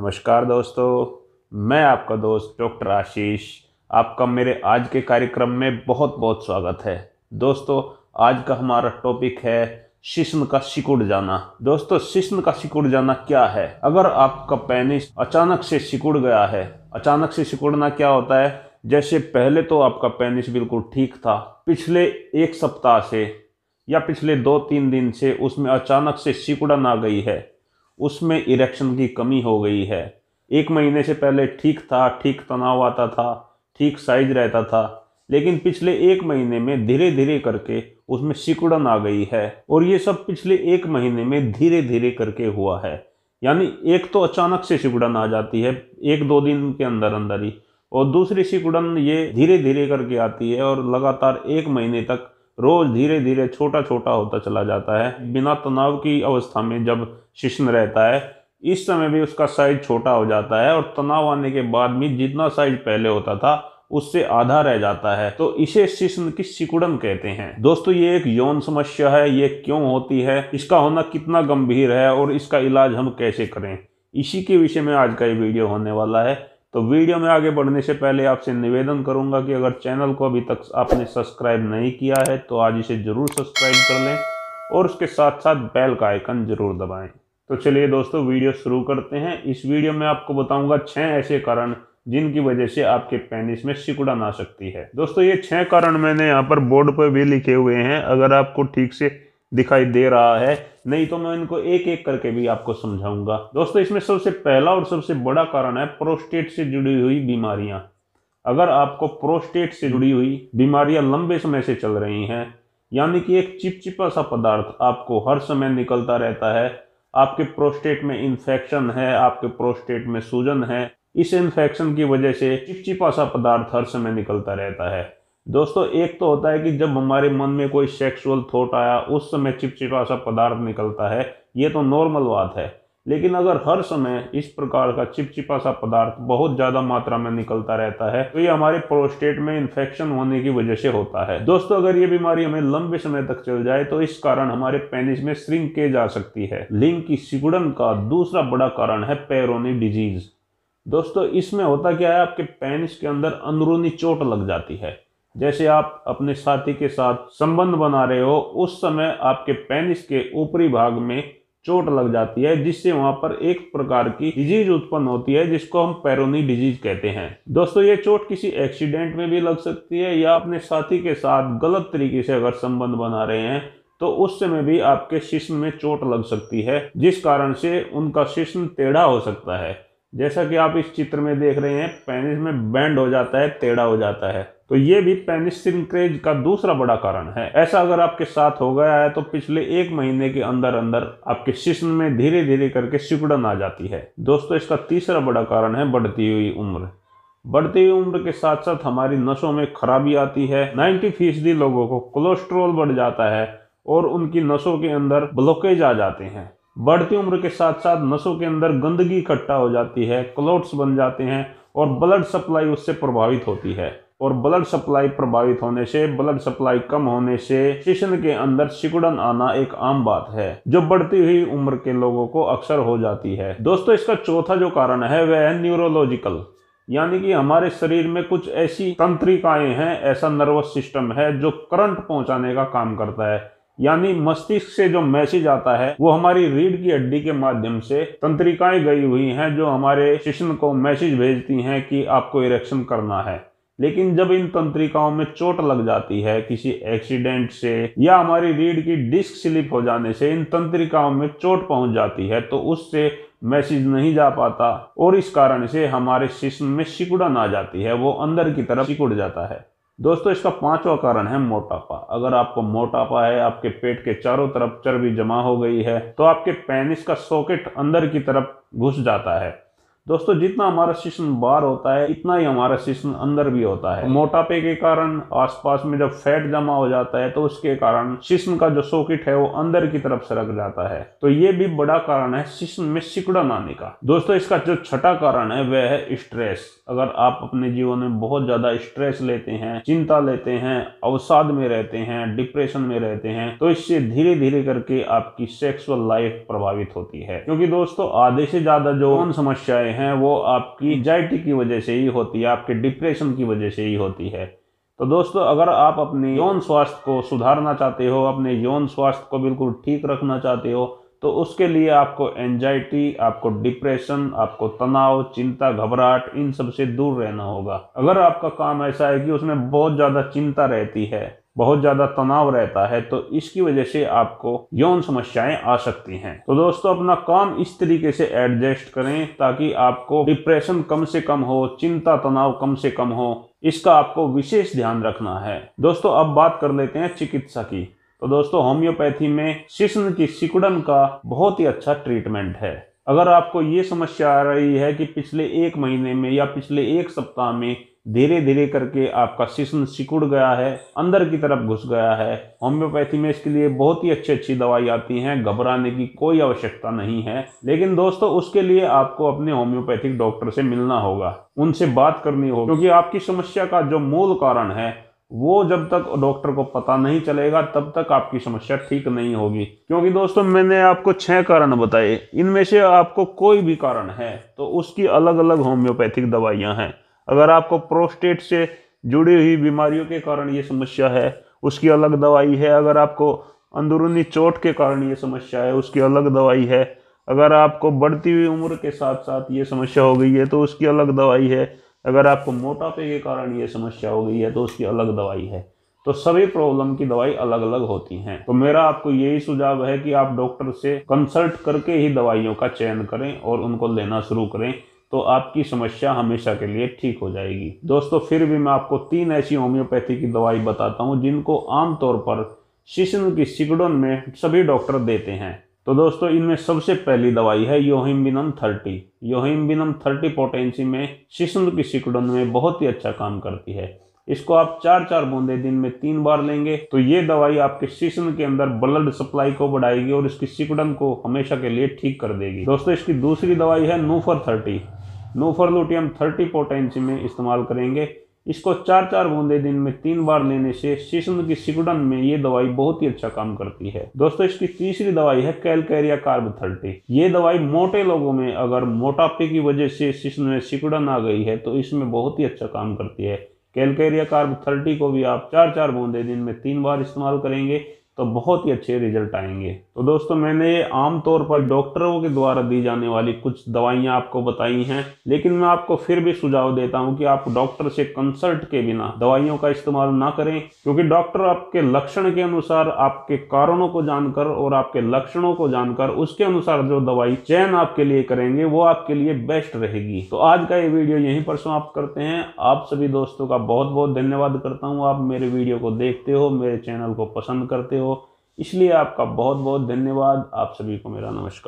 नमस्कार दोस्तों, मैं आपका दोस्त डॉक्टर आशीष। आपका मेरे आज के कार्यक्रम में बहुत बहुत स्वागत है। दोस्तों, आज का हमारा टॉपिक है शिश्न का सिकुड़ जाना। दोस्तों, शिश्न का सिकुड़ जाना क्या है? अगर आपका पेनिस अचानक से सिकुड़ गया है, अचानक से सिकुड़ना क्या होता है? जैसे पहले तो आपका पेनिस बिल्कुल ठीक था, पिछले एक सप्ताह से या पिछले दो तीन दिन से उसमें अचानक से सिकुड़न आ गई है। उसमें इरेक्शन की कमी हो गई है। एक महीने से पहले ठीक था, ठीक तनाव आता था, ठीक साइज़ रहता था, लेकिन पिछले एक महीने में धीरे धीरे करके उसमें सिकुड़न आ गई है और ये सब पिछले एक महीने में धीरे धीरे करके हुआ है। यानी एक तो अचानक से सिकुड़न आ जाती है, एक दो दिन के अंदर अंदर ही, और दूसरी सिकुड़न ये धीरे धीरे करके आती है और लगातार एक महीने तक रोज धीरे धीरे छोटा छोटा होता चला जाता है। बिना तनाव की अवस्था में जब शिश्न रहता है इस समय भी उसका साइज़ छोटा हो जाता है और तनाव आने के बाद भी जितना साइज़ पहले होता था उससे आधा रह जाता है। तो इसे शिश्न की सिकुड़न कहते हैं। दोस्तों ये एक यौन समस्या है ये क्यों होती है इसका होना कितना गंभीर है और इसका इलाज हम कैसे करें? इसी के विषय में आज का ये वीडियो होने वाला है। तो वीडियो में आगे बढ़ने से पहले आपसे निवेदन करूँगा कि अगर चैनल को अभी तक आपने सब्सक्राइब नहीं किया है तो आज इसे ज़रूर सब्सक्राइब कर लें और उसके साथ साथ बेल का आइकन ज़रूर दबाएँ। तो चलिए दोस्तों, वीडियो शुरू करते हैं। इस वीडियो में आपको बताऊँगा छह ऐसे कारण जिनकी वजह से आपके पेनिस में सिकुड़न आ सकती है। दोस्तों, ये छह कारण मैंने यहाँ पर बोर्ड पर भी लिखे हुए हैं। अगर आपको ठीक से दिखाई दे रहा है। नहीं तो मैं इनको एक एक करके भी आपको समझाऊँगा। दोस्तों, इसमें सबसे पहला और सबसे बड़ा कारण है प्रोस्टेट से जुड़ी हुई बीमारियाँ। अगर आपको प्रोस्टेट से जुड़ी हुई बीमारियाँ लंबे समय से चल रही हैं, यानी कि एक चिपचिपा सा पदार्थ आपको हर समय निकलता रहता है, आपके प्रोस्टेट में इन्फेक्शन है, आपके प्रोस्टेट में सूजन है, इस इन्फेक्शन की वजह से चिपचिपा सा पदार्थ हर समय निकलता रहता है। दोस्तों, एक तो होता है कि जब हमारे मन में कोई सेक्सुअल थॉट आया, उस समय चिपचिपा सा पदार्थ निकलता है, ये तो नॉर्मल बात है। लेकिन अगर हर समय इस प्रकार का चिपचिपा सा पदार्थ बहुत ज़्यादा मात्रा में निकलता रहता है तो ये हमारे प्रोस्टेट में इन्फेक्शन होने की वजह से होता है। दोस्तों, अगर ये बीमारी हमें लंबे समय तक चल जाए तो इस कारण हमारे पेनिस में श्रिंकेज आ सकती है। लिंग की सिकुड़न का दूसरा बड़ा कारण है पेरोनी डिज़ीज़ दोस्तों, इसमें होता क्या है, आपके पेनिस के अंदर अंदरूनी चोट लग जाती है। जैसे आप अपने साथी के साथ संबंध बना रहे हो, उस समय आपके पेनिस के ऊपरी भाग में चोट लग जाती है, जिससे वहाँ पर एक प्रकार की डिज़ीज़ उत्पन्न होती है, जिसको हम पैरोनी डिज़ीज़ कहते हैं। दोस्तों, ये चोट किसी एक्सीडेंट में भी लग सकती है या अपने साथी के साथ गलत तरीके से अगर संबंध बना रहे हैं तो उस समय भी आपके शिश्न में चोट लग सकती है, जिस कारण से उनका शिश्न टेढ़ा हो सकता है। जैसा कि आप इस चित्र में देख रहे हैं पेनिस में बैंड हो जाता है, टेढ़ा हो जाता है। तो ये भी पेनिस सिंक्रेज का दूसरा बड़ा कारण है। ऐसा अगर आपके साथ हो गया है तो पिछले एक महीने के अंदर अंदर आपके शिश्न में धीरे धीरे करके सिकुड़न आ जाती है। दोस्तों, इसका तीसरा बड़ा कारण है बढ़ती हुई उम्र। बढ़ती हुई उम्र के साथ साथ हमारी नसों में खराबी आती है। 90 फ़ीसदी लोगों को कोलेस्ट्रोल बढ़ जाता है और उनकी नसों के अंदर ब्लॉकेज आ जाते हैं। बढ़ती उम्र के साथ साथ नसों के अंदर गंदगी इकट्ठा हो जाती है, क्लोट्स बन जाते हैं और ब्लड सप्लाई उससे प्रभावित होती है। और ब्लड सप्लाई प्रभावित होने से ब्लड सप्लाई कम होने से शिशन के अंदर सिकुड़न आना एक आम बात है, जो बढ़ती हुई उम्र के लोगों को अक्सर हो जाती है। दोस्तों, इसका चौथा जो कारण है, वह है न्यूरोलॉजिकल यानी कि हमारे शरीर में कुछ ऐसी तंत्रिकाएँ हैं, ऐसा नर्वस सिस्टम है, जो करंट पहुँचाने का काम करता है। यानी मस्तिष्क से जो मैसेज आता है, वो हमारी रीढ़ की हड्डी के माध्यम से तंत्रिकाएँ गई हुई हैं, जो हमारे शिशन को मैसेज भेजती हैं कि आपको इरेक्शन करना है। लेकिन जब इन तंत्रिकाओं में चोट लग जाती है, किसी एक्सीडेंट से या हमारी रीढ़ की डिस्क स्लिप हो जाने से इन तंत्रिकाओं में चोट पहुँच जाती है तो उससे मैसेज नहीं जा पाता और इस कारण से हमारे शिश्न में सिकुड़न आ जाती है, वो अंदर की तरफ़ सिकुड़ जाता है। दोस्तों, इसका पांचवा कारण है मोटापा। अगर आपको मोटापा है, आपके पेट के चारों तरफ़ चर्बी जमा हो गई है तो आपके पेनिस का सॉकेट अंदर की तरफ़ घुस जाता है। दोस्तों, जितना हमारा शिश्न बाहर होता है, इतना ही हमारा शिश्न अंदर भी होता है। मोटापे के कारण, आसपास में जब फैट जमा हो जाता है तो उसके कारण शिश्न का जो सॉकेट है, वो अंदर की तरफ़ सरक जाता है। तो ये भी बड़ा कारण है शिश्न में सिकुड़न आने का। दोस्तों, इसका जो छठा कारण है, वह है स्ट्रेस अगर आप अपने जीवन में बहुत ज़्यादा स्ट्रेस लेते हैं, चिंता लेते हैं, अवसाद में रहते हैं डिप्रेशन में रहते हैं तो इससे धीरे धीरे करके आपकी सेक्सुअल लाइफ प्रभावित होती है। क्योंकि दोस्तों, आधे से ज़्यादा जो समस्याएँ हैं, वो आपकी एंजाइटी की वजह से ही होती है, आपके डिप्रेशन की वजह से ही होती है। तो दोस्तों, अगर आप अपने यौन स्वास्थ्य को सुधारना चाहते हो, अपने यौन स्वास्थ्य को बिल्कुल ठीक रखना चाहते हो तो उसके लिए आपको एंजाइटी आपको डिप्रेशन आपको तनाव, चिंता, घबराहट, इन सबसे दूर रहना होगा। अगर आपका काम ऐसा है कि उसमें बहुत ज़्यादा चिंता रहती है बहुत ज़्यादा तनाव रहता है तो इसकी वजह से आपको यौन समस्याएँ आ सकती हैं। तो दोस्तों, अपना काम इस तरीके से एडजस्ट करें ताकि आपको डिप्रेशन कम से कम हो, चिंता तनाव कम से कम हो, इसका आपको विशेष ध्यान रखना है। दोस्तों, अब बात कर लेते हैं चिकित्सा की। तो दोस्तों, होम्योपैथी में शिश्न की सिकुड़न का बहुत ही अच्छा ट्रीटमेंट है। अगर आपको ये समस्या आ रही है कि पिछले एक महीने में या पिछले एक सप्ताह में धीरे धीरे करके आपका शिश्न सिकुड़ गया है, अंदर की तरफ़ घुस गया है। होम्योपैथी में इसके लिए बहुत ही अच्छी अच्छी दवाई आती हैं, घबराने की कोई आवश्यकता नहीं है। लेकिन दोस्तों, उसके लिए आपको अपने होम्योपैथिक डॉक्टर से मिलना होगा। उनसे बात करनी होगी, क्योंकि आपकी समस्या का जो मूल कारण है, वो जब तक डॉक्टर को पता नहीं चलेगा, तब तक आपकी समस्या ठीक नहीं होगी। क्योंकि दोस्तों, मैंने आपको छह कारण बताए। इनमें से आपको कोई भी कारण है तो उसकी अलग अलग होम्योपैथिक दवाइयाँ हैं। अगर आपको प्रोस्टेट से जुड़ी हुई बीमारियों के कारण ये समस्या है, उसकी अलग दवाई है। अगर आपको अंदरूनी चोट के कारण ये समस्या है, उसकी अलग दवाई है। अगर आपको बढ़ती हुई उम्र के साथ साथ ये समस्या हो गई है तो उसकी अलग दवाई है। अगर आपको मोटापे के कारण ये समस्या हो गई है तो उसकी अलग दवाई है। तो सभी प्रॉब्लम की दवाई अलग अलग होती हैं। तो मेरा आपको यही सुझाव है कि आप डॉक्टर से कंसल्ट करके ही दवाइयों का चयन करें और उनको लेना शुरू करें। तो आपकी समस्या हमेशा के लिए ठीक हो जाएगी। दोस्तों, फिर भी मैं आपको तीन ऐसी होम्योपैथी की दवाई बताता हूँ, जिनको आमतौर पर शिशन की सिगड़न में सभी डॉक्टर देते हैं। तो दोस्तों, इनमें सबसे पहली दवाई है yohimbinum thirty. Yohimbinum thirty potency में शिशन की सिकुड़न में बहुत ही अच्छा काम करती है। इसको आप चार चार बूंदे दिन में तीन बार लेंगे तो ये दवाई आपके शिशन के अंदर ब्लड सप्लाई को बढ़ाएगी और इसकी सिकुड़न को हमेशा के लिए ठीक कर देगी। दोस्तों, इसकी दूसरी दवाई है nuphar thirty. Nuphar luteum thirty potency में इस्तेमाल करेंगे। इसको चार चार बूंदे दिन में तीन बार लेने से शिशन की सिकुड़न में ये दवाई बहुत ही अच्छा काम करती है। दोस्तों, इसकी तीसरी दवाई है कैलकेरिया कार्ब थर्टी। ये दवाई मोटे लोगों में अगर मोटापे की वजह से शिशन में सिकुड़न आ गई है तो इसमें बहुत ही अच्छा काम करती है। कैलकेरिया कार्ब थर्टी को भी आप चार चार बूंदे दिन में तीन बार इस्तेमाल करेंगे। तो बहुत ही अच्छे रिज़ल्ट आएँगे। तो दोस्तों, मैंने आमतौर पर डॉक्टरों के द्वारा दी जाने वाली कुछ दवाइयाँ आपको बताई हैं, लेकिन मैं आपको फिर भी सुझाव देता हूँ कि आप डॉक्टर से कंसल्ट के बिना दवाइयों का इस्तेमाल ना करें, क्योंकि डॉक्टर आपके लक्षण के अनुसार आपके कारणों को जानकर और आपके लक्षणों को जानकर उसके अनुसार जो दवाई चयन आपके लिए करेंगे, वो आपके लिए बेस्ट रहेगी। तो आज का ये वीडियो यहीं पर समाप्त करते हैं। आप सभी दोस्तों का बहुत बहुत धन्यवाद करता हूँ। आप मेरे वीडियो को देखते हो, मेरे चैनल को पसंद करते हो इसलिए आपका बहुत बहुत धन्यवाद। आप सभी को मेरा नमस्कार।